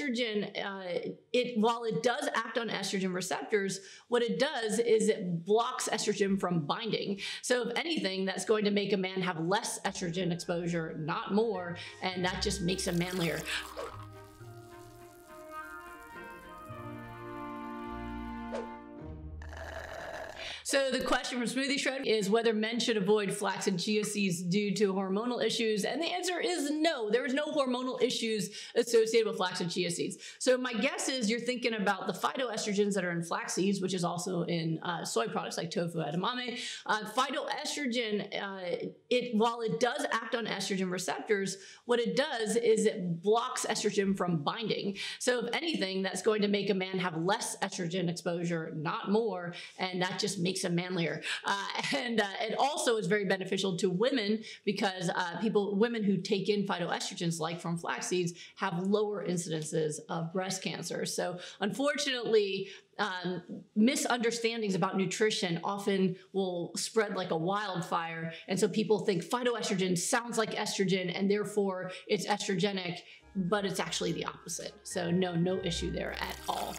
estrogen, uh, it while it does act on estrogen receptors, what it does is it blocks estrogen from binding. So if anything, that's going to make a man have less estrogen exposure, not more, and that just makes him manlier. So the question from Smoothie Shred is whether men should avoid flax and chia seeds due to hormonal issues. And the answer is no. There is no hormonal issues associated with flax and chia seeds. So my guess is you're thinking about the phytoestrogens that are in flax seeds, which is also in uh, soy products like tofu, edamame. Uh, phytoestrogen, uh, it while it does act on estrogen receptors, what it does is it blocks estrogen from binding. So if anything, that's going to make a man have less estrogen exposure, not more, and that just makes makes them manlier. Uh, and uh, it also is very beneficial to women because uh, people, women who take in phytoestrogens like from flax seeds have lower incidences of breast cancer. So unfortunately, um, misunderstandings about nutrition often will spread like a wildfire. And so people think phytoestrogen sounds like estrogen and therefore it's estrogenic, but it's actually the opposite. So no, no issue there at all.